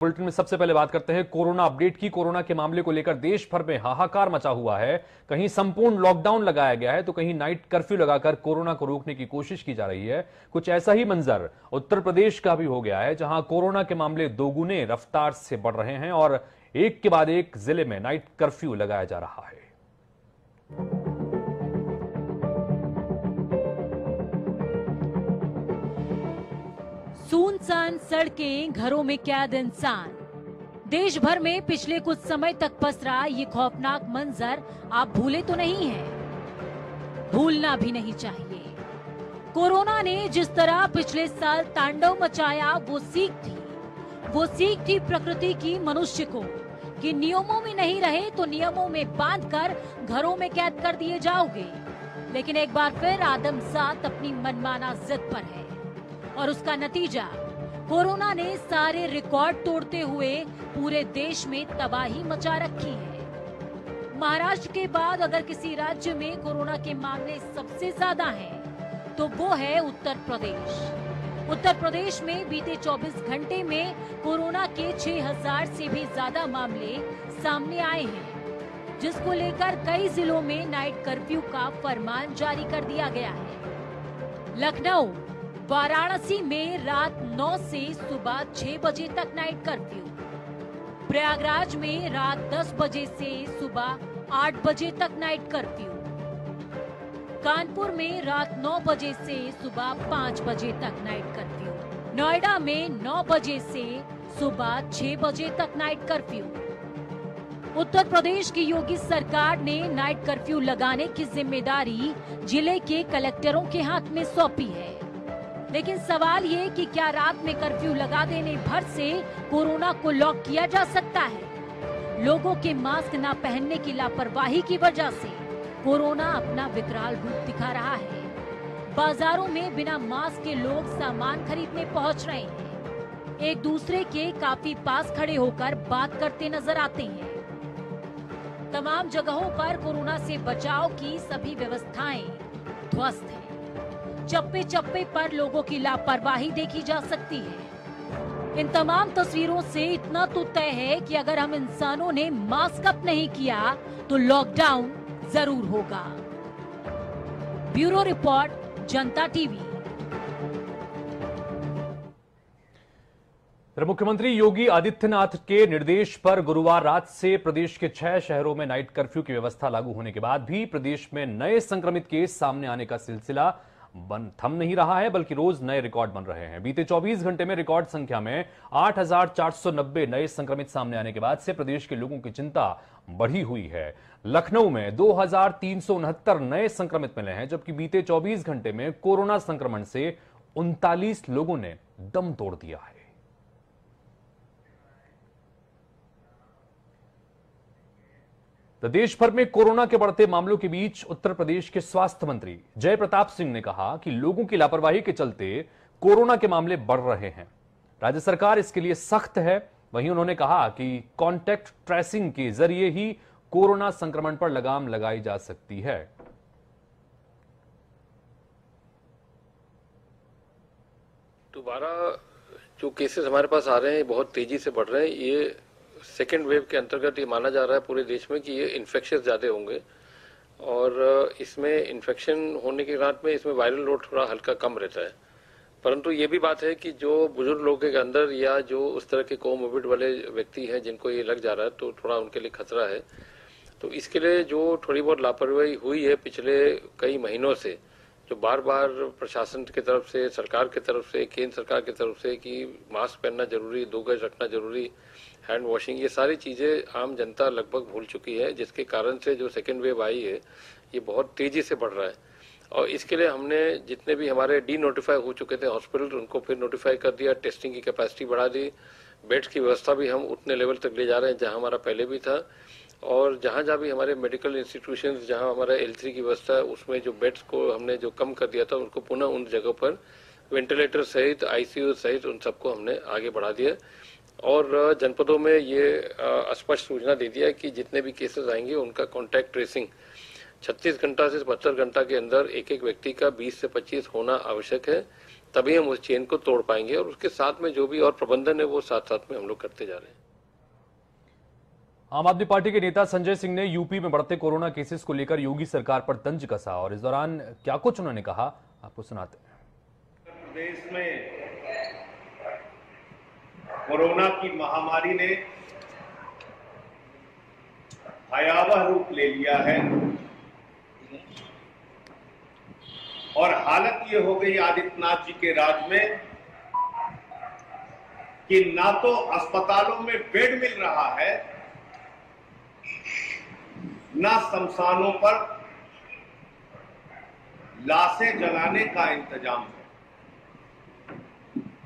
Bulletin में सबसे पहले बात करते हैं, कोरोना अपडेट की। कोरोना के मामले को लेकर देश भर में हाहाकार मचा हुआ है। कहीं संपूर्ण लॉकडाउन लगाया गया है तो कहीं नाइट कर्फ्यू लगाकर कोरोना को रोकने की कोशिश की जा रही है। कुछ ऐसा ही मंजर उत्तर प्रदेश का भी हो गया है, जहाँ कोरोना के मामले दोगुने रफ्तार से बढ़ रहे हैं और एक के बाद एक ज़िले में नाइट कर्फ्यू लगाया जा रहा है। सुनसान सड़कें, घरों में कैद इंसान। देश भर में पिछले कुछ समय तक पसरा ये खौफनाक मंजर आप भूले तो नहीं है। भूलना भी नहीं चाहिए। कोरोना ने जिस तरह पिछले साल तांडव मचाया, वो सीख थी। वो सीख थी प्रकृति की मनुष्य को कि नियमों में नहीं रहे तो नियमों में बांधकर घरों में कैद कर दिए जाओगे। लेकिन एक बार फिर आदम सात अपनी मनमाना जिद पर है। और उसका नतीजा कोरोना ने सारे रिकॉर्ड तोड़ते हुए पूरे देश में तबाही मचा रखी है। महाराष्ट्र के बाद अगर किसी राज्य में कोरोना के मामले सबसे ज़्यादा हैं, तो वो है उत्तर प्रदेश। उत्तर प्रदेश में बीते 24 घंटे में कोरोना के 6000 से भी ज़्यादा मामले सामने आए हैं जिसको लेकर कई जिलों में नाइट कर्फ्यू का फरमान जारी कर दिया गया है। लखनऊ वाराणसी में रात 9 से सुबह 6 बजे तक नाइट कर्फ्यू प्रयागराज में रात 10 बजे से सुबह 8 बजे तक नाइट कर्फ्यू कानपुर में रात 9 बजे से सुबह 5 बजे तक नाइट कर्फ्यू नोएडा में 9 बजे से सुबह 6 बजे तक नाइट कर्फ्यू उत्तर प्रदेश की योगी सरकार ने नाइट कर्फ्यू लगाने की ज़िम्मेदारी ज़िले के कलेक्टरों के हाथ में सौंपी है। लेकिन सवाल ये कि क्या रात में कर्फ्यू लगा देने भर से कोरोना को लॉक किया जा सकता है? लोगों के मास्क न पहनने की लापरवाही की वजह से कोरोना अपना विकराल रूप दिखा रहा है। बाजारों में बिना मास्क के लोग सामान खरीदने पहुँच रहे हैं। एक दूसरे के काफ़ी पास खड़े होकर बात करते नज़र आते हैं। तमाम जगहों पर कोरोना से बचाव की सभी व्यवस्थाएँ ध्वस्त हैं। चप्पे चप्पे पर लोगों की लापरवाही देखी जा सकती है। इन तमाम तस्वीरों से इतना तो तय है कि अगर हम इंसानों ने मास्क अप नहीं किया तो लॉकडाउन ज़रूर होगा। Bureau report, Janta TV. मुख्यमंत्री योगी आदित्यनाथ के निर्देश पर गुरुवार रात से प्रदेश के छह शहरों में नाइट कर्फ्यू की व्यवस्था लागू होने के बाद भी प्रदेश में नए संक्रमित केस सामने आने का सिलसिला बन थम नहीं रहा है बल्कि रोज नए रिकॉर्ड बन रहे हैं। बीते 24 घंटे में रिकॉर्ड संख्या में 8,490 नए संक्रमित सामने आने के बाद से प्रदेश के लोगों की चिंता बढ़ी हुई है। लखनऊ में दो हज़ार तीन सौ उनहत्तर नए संक्रमित मिले हैं जबकि बीते 24 घंटे में कोरोना संक्रमण से उनतालीस लोगों ने दम तोड़ दिया है। तो देश भर में कोरोना के बढ़ते मामलों के बीच उत्तर प्रदेश के स्वास्थ्य मंत्री जय प्रताप सिंह ने कहा कि लोगों की लापरवाही के चलते कोरोना के मामले बढ़ रहे हैं। राज्य सरकार इसके लिए सख्त है। वहीं उन्होंने कहा कि कॉन्टैक्ट ट्रेसिंग के ज़रिए ही कोरोना संक्रमण पर लगाम लगाई जा सकती है। दोबारा जो केसेस हमारे पास आ रहे हैं, बहुत तेज़ी से बढ़ रहे हैं, ये सेकेंड वेव के अंतर्गत ये माना जा रहा है पूरे देश में कि ये इन्फेक्शन ज़्यादा होंगे। और इसमें इन्फेक्शन होने के रात में इसमें वायरल लोड थोड़ा हल्का कम रहता है। परंतु ये भी बात है कि जो बुज़ुर्ग लोगों के अंदर या जो उस तरह के कोमोबिड वाले व्यक्ति हैं जिनको ये लग जा रहा है तो थोड़ा उनके लिए खतरा है। तो इसके लिए जो थोड़ी बहुत लापरवाही हुई है पिछले कई महीनों से, जो बार बार प्रशासन की तरफ़ से, सरकार की तरफ़ से, केंद्र सरकार की तरफ़ से कि मास्क पहनना ज़रूरी, दो गज रखना ज़रूरी हैंड वॉशिंग ये सारी चीज़ें आम जनता लगभग भूल चुकी है, जिसके कारण से जो सेकेंड वेव आई है, ये बहुत तेज़ी से बढ़ रहा है। और इसके लिए हमने जितने भी हमारे डी नोटिफाई हो चुके थे हॉस्पिटल उनको फिर नोटिफाई कर दिया टेस्टिंग की कैपेसिटी बढ़ा दी बेड्स की व्यवस्था भी हम उतने लेवल तक ले जा रहे हैं जहाँ हमारा पहले भी था। और जहाँ जहाँ भी हमारे मेडिकल इंस्टीट्यूशन जहाँ हमारा एल की व्यवस्था है, उसमें जो बेड्स को हमने जो कम कर दिया था, उनको पुनः उन जगह पर वेंटिलेटर सहित आईसीयू सहित उन सबको हमने आगे बढ़ा दिया। और जनपदों में ये स्पष्ट सूचना दे दिया कि जितने भी केसेस आएँगे उनका कॉन्टैक्ट ट्रेसिंग 36 घंटा से 72 घंटा के अंदर एक एक व्यक्ति का 20 से 25 होना आवश्यक है तभी हम उस चेन को तोड़ पाएँगे और उसके साथ में जो भी और प्रबंधन है वो साथ साथ में हम लोग करते जा रहे हैं। आम आदमी पार्टी के नेता संजय सिंह ने यूपी में बढ़ते कोरोना केसेस को लेकर योगी सरकार पर तंज कसा और इस दौरान क्या कुछ उन्होंने कहा आपको सुनाते हैं। प्रदेश में कोरोना की महामारी ने भयावह रूप ले लिया है। और हालत ये हो गई आदित्यनाथ जी के राज में कि ना तो अस्पतालों में बेड मिल रहा है, ना शमशानों पर लाशें जलाने का इंतज़ाम है।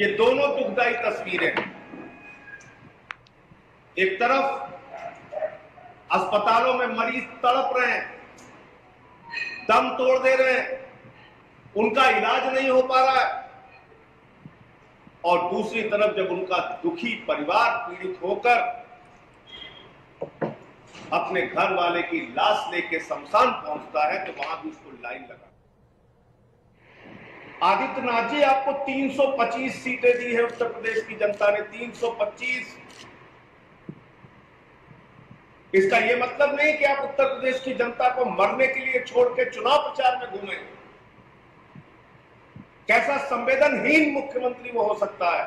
ये दोनों दुखदायी तस्वीरें हैं। एक तरफ़ अस्पतालों में मरीज़ तड़प रहे हैं, दम तोड़ दे रहे हैं, उनका इलाज नहीं हो पा रहा है। और दूसरी तरफ़ जब उनका दुखी परिवार पीड़ित होकर अपने घर वाले की लाश लेके शमशान पहुँचता है तो वहाँ भी उसको लाइन लगा। आदित्यनाथ जी, आपको 325 सीटें दी है उत्तर प्रदेश की जनता ने। 325 इसका यह मतलब नहीं कि आप उत्तर प्रदेश की जनता को मरने के लिए छोड़ के चुनाव प्रचार में घूमें। कैसा संवेदनहीन मुख्यमंत्री वो हो सकता है?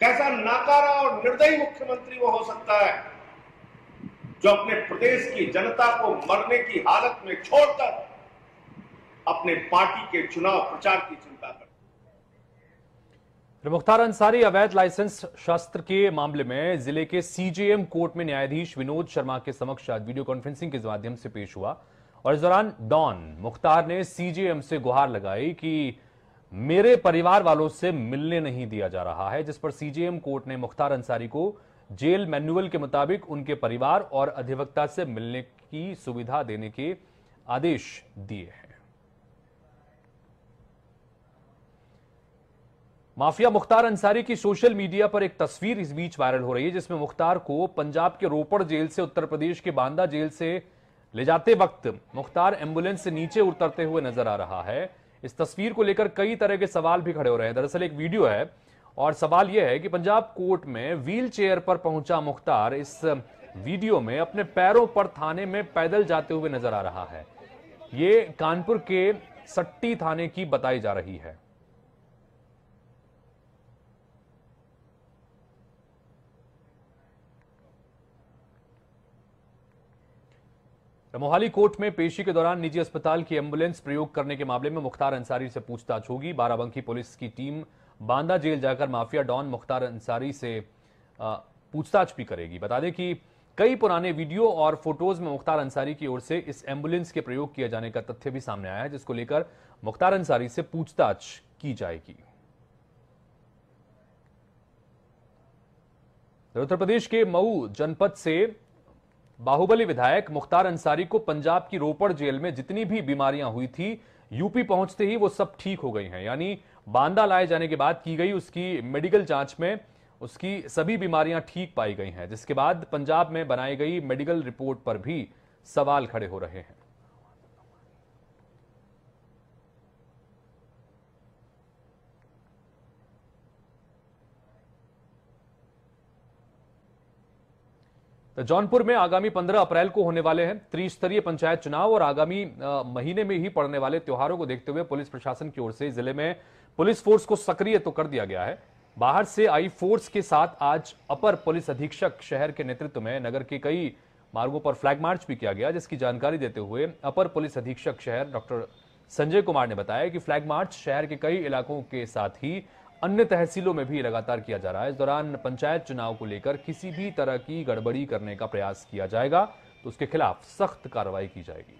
कैसा नाकारा और निर्दयी मुख्यमंत्री वो हो सकता है, जो अपने प्रदेश की जनता को मरने की हालत में छोड़कर अपने पार्टी के चुनाव प्रचार की मुख्तार अंसारी अवैध लाइसेंस शस्त्र के मामले में ज़िले के सीजेएम कोर्ट में न्यायाधीश विनोद शर्मा के समक्ष आज वीडियो कॉन्फ्रेंसिंग के माध्यम से पेश हुआ। और इस दौरान डॉन मुख्तार ने सीजेएम से गुहार लगाई कि मेरे परिवार वालों से मिलने नहीं दिया जा रहा है, जिस पर सीजेएम कोर्ट ने मुख्तार अंसारी को जेल मैनुअल के मुताबिक उनके परिवार और अधिवक्ता से मिलने की सुविधा देने के आदेश दिए हैं। माफिया मुख्तार अंसारी की सोशल मीडिया पर एक तस्वीर इस बीच वायरल हो रही है, जिसमें मुख्तार को पंजाब के रोपड़ जेल से, उत्तर प्रदेश के बांदा जेल से ले जाते वक्त मुख्तार एंबुलेंस से नीचे उतरते हुए नज़र आ रहा है। इस तस्वीर को लेकर कई तरह के सवाल भी खड़े हो रहे हैं। दरअसल एक वीडियो है और सवाल यह है कि पंजाब कोर्ट में व्हील चेयर पर पहुँचा मुख्तार इस वीडियो में अपने पैरों पर थाने में पैदल जाते हुए नज़र आ रहा है। ये कानपुर के सट्टी थाने की बताई जा रही है। मोहाली कोर्ट में पेशी के दौरान निजी अस्पताल की एंबुलेंस प्रयोग करने के मामले में मुख्तार अंसारी से पूछताछ होगी। बाराबंकी पुलिस की टीम बांदा जेल जाकर माफिया डॉन मुख्तार अंसारी से पूछताछ भी करेगी। बता दें कि कई पुराने वीडियो और फ़ोटोज़ में मुख्तार अंसारी की ओर से इस एंबुलेंस के प्रयोग किए जाने का तथ्य भी सामने आया है, जिसको लेकर मुख्तार अंसारी से पूछताछ की जाएगी। उत्तर प्रदेश के मऊ जनपद से बाहुबली विधायक मुख्तार अंसारी को पंजाब की रोपड़ जेल में जितनी भी बीमारियाँ हुई थी, यूपी पहुँचते ही वो सब ठीक हो गई हैं। यानी बांदा लाए जाने के बाद की गई उसकी मेडिकल जाँच में उसकी सभी बीमारियाँ ठीक पाई गई हैं, जिसके बाद पंजाब में बनाई गई मेडिकल रिपोर्ट पर भी सवाल खड़े हो रहे हैं। तो जौनपुर में आगामी 15 अप्रैल को होने वाले हैं त्रिस्तरीय पंचायत चुनाव और आगामी महीने में ही पड़ने वाले त्योहारों को देखते हुए पुलिस प्रशासन की ओर से ज़िले में पुलिस फोर्स को सक्रिय तो कर दिया गया है। बाहर से आई फोर्स के साथ आज अपर पुलिस अधीक्षक शहर के नेतृत्व में नगर के कई मार्गों पर फ्लैग मार्च भी किया गया, जिसकी जानकारी देते हुए अपर पुलिस अधीक्षक शहर डॉक्टर संजय कुमार ने बताया कि फ्लैग मार्च शहर के कई इलाकों के साथ ही अन्य तहसीलों में भी लगातार किया जा रहा है। इस दौरान पंचायत चुनाव को लेकर किसी भी तरह की गड़बड़ी करने का प्रयास किया जाएगा तो उसके खिलाफ सख्त कार्रवाई की जाएगी।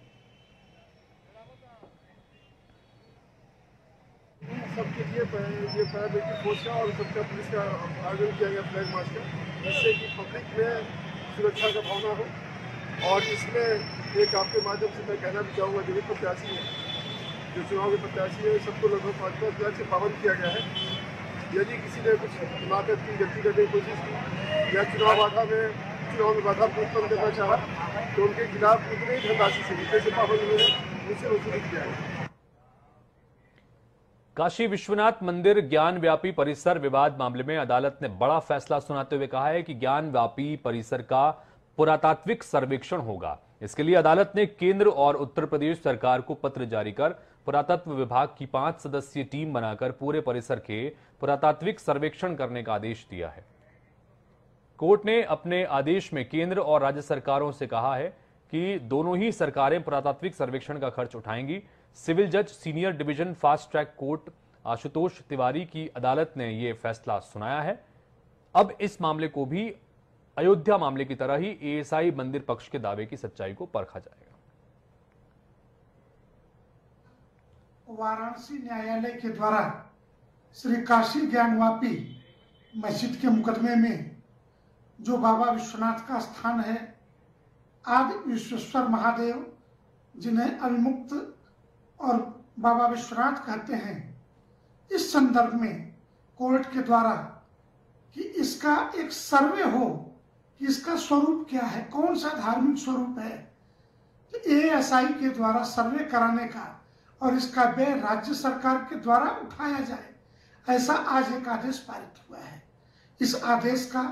हो। और इसमें एक आपके माध्यम से मैं कहना भी चाहूँगा, जो भी प्रत्याशी है, जो चुनाव के प्रत्याशी है, सबको लगभग पाँच पाँच हज़ार से पाबंद किया गया है। यदि किसी ने कुछ हिमाकत की गलती करने की कोशिश की, या चुनाव बाधा में, चुनाव में बाधा उत्पन्न करना चाहा तो उनके खिलाफ उतने ही धनराशि से जितने से पाबंद हुए उनसे वसूली की जाएगी। काशी विश्वनाथ मंदिर ज्ञान व्यापी परिसर विवाद मामले में अदालत ने बड़ा फैसला सुनाते हुए कहा है कि ज्ञान व्यापी परिसर का पुरातात्विक सर्वेक्षण होगा। इसके लिए अदालत ने केंद्र और उत्तर प्रदेश सरकार को पत्र जारी कर पुरातत्व विभाग की पाँच सदस्यीय टीम बनाकर पूरे परिसर के पुरातात्विक सर्वेक्षण करने का आदेश दिया है। कोर्ट ने अपने आदेश में केंद्र और राज्य सरकारों से कहा है कि दोनों ही सरकारें पुरातात्विक सर्वेक्षण का खर्च उठाएँगी। सिविल जज senior division fast track court Ashutosh Tiwari की अदालत ने यह फैसला सुनाया है। अब इस मामले को भी अयोध्या मामले की तरह ही एएसआई मंदिर पक्ष के दावे की सच्चाई को परखा जाएगा। वाराणसी न्यायालय के द्वारा श्री काशी ज्ञानवापी मस्जिद के मुकदमे में जो बाबा विश्वनाथ का स्थान है, आदि विश्वेश्वर महादेव, जिन्हें अविमुक्त और बाबा विश्वनाथ कहते हैं, इस संदर्भ में कोर्ट के द्वारा कि इसका एक सर्वे हो इसका स्वरूप क्या है? कौन सा धार्मिक स्वरूप है? एएसआई के द्वारा सर्वे कराने का और इसका व्यय राज्य सरकार के द्वारा उठाया जाए, ऐसा आज एक आदेश पारित हुआ है। इस आदेश का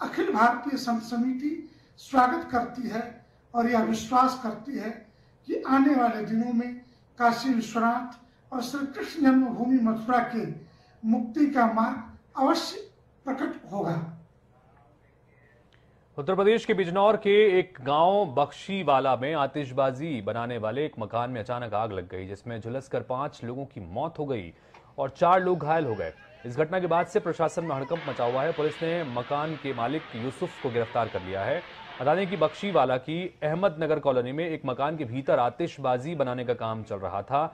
अखिल भारतीय समिति स्वागत करती है और यह विश्वास करती है कि आने वाले दिनों में काशी विश्वनाथ और श्री कृष्ण जन्मभूमि मथुरा के मुक्ति का मार्ग अवश्य प्रकट होगा। उत्तर प्रदेश के बिजनौर के एक गाँव बख्शीवाला में आतिशबाजी बनाने वाले एक मकान में अचानक आग लग गई, जिसमें झुलसकर पाँच लोगों की मौत हो गई और चार लोग घायल हो गए। इस घटना के बाद से प्रशासन में हड़कंप मचा हुआ है। पुलिस ने मकान के मालिक यूसुफ को गिरफ़्तार कर लिया है। बता दें कि बख्शीवाला की अहमदनगर कॉलोनी में एक मकान के भीतर आतिशबाजी बनाने का काम चल रहा था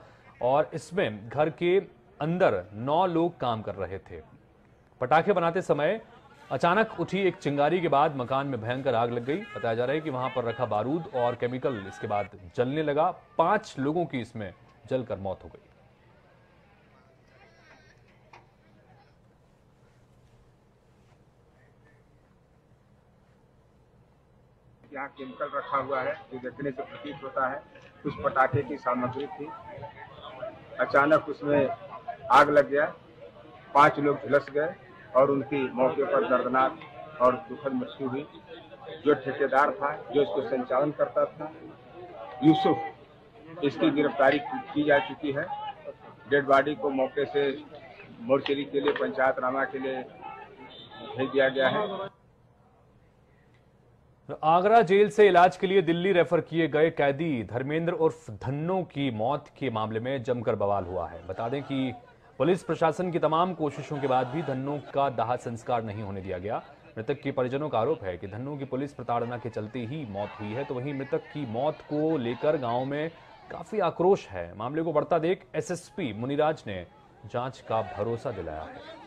और इसमें घर के अंदर नौ लोग काम कर रहे थे। पटाखे बनाते समय अचानक उठी एक चिंगारी के बाद मकान में भयंकर आग लग गई। बताया जा रहा है कि वहाँ पर रखा बारूद और केमिकल इसके बाद जलने लगा। पाँच लोगों की इसमें जलकर मौत हो गई। यहाँ केमिकल रखा हुआ है, जो देखने से प्रतीत होता है कुछ पटाखे की सामग्री थी। अचानक उसमें आग लग गया। पाँच लोग झुलस गए। और उनकी मौके पर दर्दनाक और दुखद मृत्यु हुई। जो ठेकेदार था, जो इसको संचालन करता था, यूसुफ इसकी गिरफ्तारी की जा चुकी है। डेड बॉडी को मौके से मोर्चरी के लिए पंचायत रामा के लिए भेज दिया गया है। आगरा जेल से इलाज के लिए दिल्ली रेफर किए गए कैदी धर्मेंद्र उर्फ़ धन्नो की मौत के मामले में जमकर बवाल हुआ है। बता दें कि पुलिस प्रशासन की तमाम कोशिशों के बाद भी धन्नो का दाह संस्कार नहीं होने दिया गया। मृतक के परिजनों का आरोप है कि धन्नो की पुलिस प्रताड़ना के चलते ही मौत हुई है तो वहीं मृतक की मौत को लेकर गाँव में काफ़ी आक्रोश है। मामले को बढ़ता देख एसएसपी मुनिराज ने जाँच का भरोसा दिलाया है।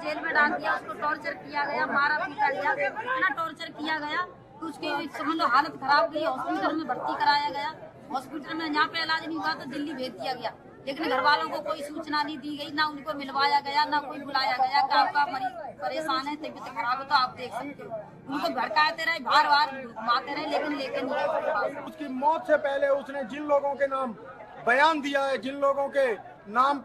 जेल में डाल दिया उसको टॉर्चर किया गया मारा पीटा गया इतना टॉर्चर किया गया कि उसकी समझ हालत खराब गई हॉस्पिटल में भर्ती कराया गया हॉस्पिटल में यहाँ पे इलाज नहीं हुआ तो दिल्ली भेज दिया गया लेकिन घर वालों को कोई सूचना नहीं दी गई ना उनको मिलवाया गया ना कोई बुलाया गया कि आपका मरीज़ परेशान है तबीयत खराब है तो आप देख सकते हो उनको भड़काते रहे बार बार घुमाते रहे लेकिन लेके नहीं उसकी मौत से पहले उसने जिन लोगों के नाम बयान दिया है जिन लोगों के नाम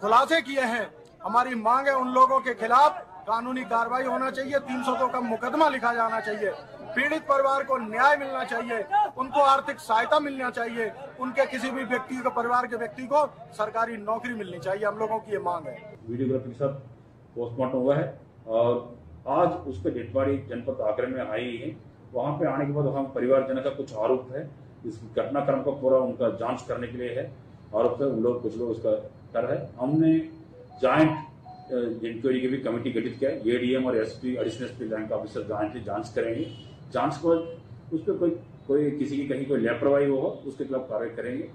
खुलासे किए हैं। हमारी मांग है उन लोगों के खिलाफ कानूनी कार्रवाई होना चाहिए, तीन सौ का मुकदमा लिखा जाना चाहिए। पीड़ित परिवार को न्याय मिलना चाहिए, उनको आर्थिक सहायता मिलना चाहिए, उनके किसी भी व्यक्ति को, परिवार के व्यक्ति को सरकारी नौकरी मिलनी चाहिए, हम लोगों की ये मांग है। वीडियोग्राफी साथ पोस्टमार्टम हुआ है और आज उसके डेड जनपद आगरे में आई है। वहाँ पे आने के बाद वहाँ परिवारजन का कुछ आरोप है। इस घटनाक्रम को पूरा उनका जाँच करने के लिए है आरोप है उन लोग, कुछ लोग उसका कर रहे हमने जॉइंट इंक्वायरी की भी कमेटी गठित किया है। एडीएम और SP additional SP rank officer jointly जाँच करेंगे। जाँच को उस पर कोई कोई किसी की कहीं कोई लापरवाही हो, उसके खिलाफ कार्रवाई करेंगे।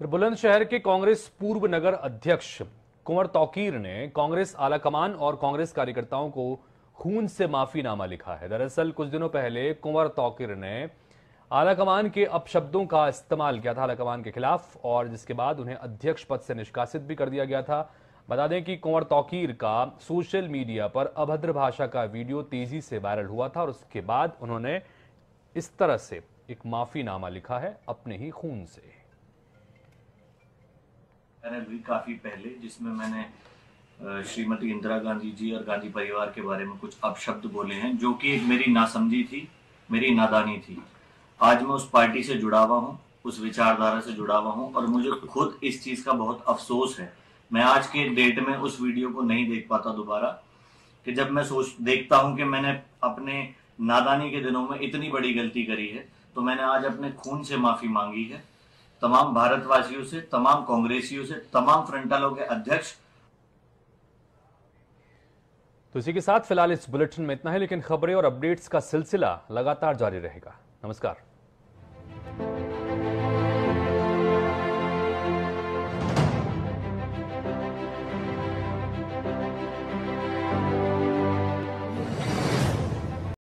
फिर बुलंदशहर के कांग्रेस पूर्व नगर अध्यक्ष कुंवर तौकीर ने कांग्रेस आलाकमान और कांग्रेस कार्यकर्ताओं को खून से माफीनामा लिखा है। दरअसल, कुछ दिनों पहले कुंवर तौकीर ने आलाकमान के अपशब्दों का इस्तेमाल किया था, आलाकमान के खिलाफ, और जिसके बाद उन्हें अध्यक्ष पद से निष्कासित भी कर दिया गया था। बता दें कि कुंवर तौकीर का सोशल मीडिया पर अभद्र भाषा का वीडियो तेज़ी से वायरल हुआ था, और उसके बाद उन्होंने इस तरह से एक माफीनामा लिखा है अपने ही खून से। भी काफ़ी पहले, जिसमें मैंने श्रीमती इंदिरा गांधी जी और गांधी परिवार के बारे में कुछ अपशब्द बोले हैं, जो कि एक मेरी नासमझी थी, मेरी नादानी थी। आज मैं उस पार्टी से जुड़ा हुआ हूँ, उस विचारधारा से जुड़ा हुआ हूँ और मुझे खुद इस चीज़ का बहुत अफसोस है। मैं आज के डेट में उस वीडियो को नहीं देख पाता दोबारा, कि जब मैं सोच, देखता हूँ कि मैंने अपने नादानी के दिनों में इतनी बड़ी गलती करी है तो मैंने आज अपने खून से माफ़ी मांगी है। तमाम भारतवासियों से, तमाम कांग्रेसियों से, तमाम फ्रंटलों के अध्यक्ष तो इसी के साथ फ़िलहाल इस बुलेटिन में इतना है, लेकिन खबरें और अपडेट्स का सिलसिला लगातार जारी रहेगा। नमस्कार।